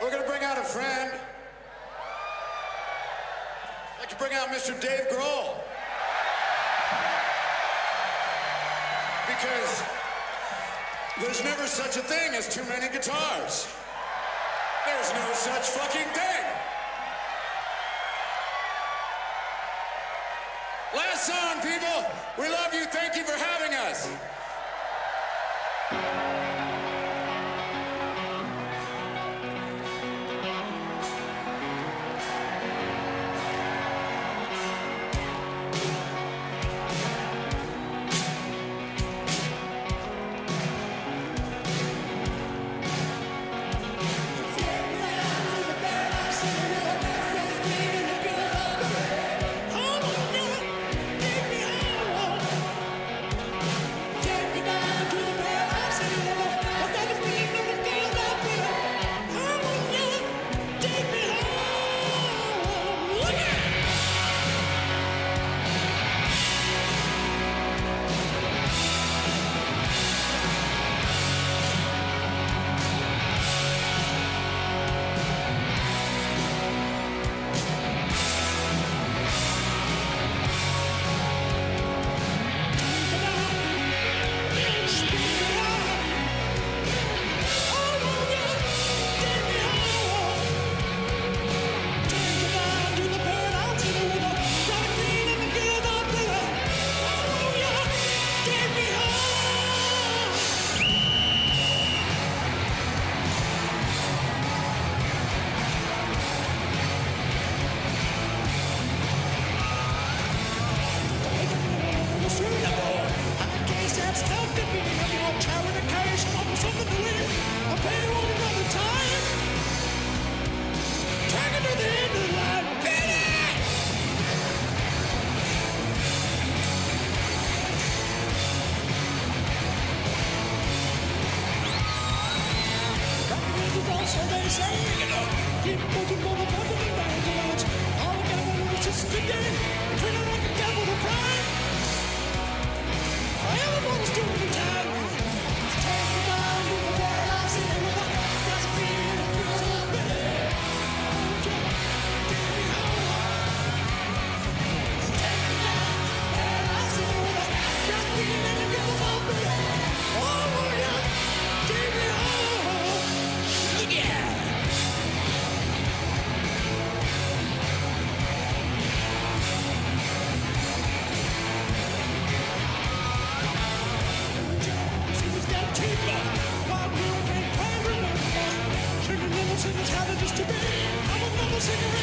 We're gonna bring out a friend. I'd like to bring out Mr. Dave Grohl. Because there's never such a thing as too many guitars. There's no such fucking thing. Last song, people. We love So they say, you know, keep evangelized. All the devil is just a game. Treat it like a devil to crime. I am a Listen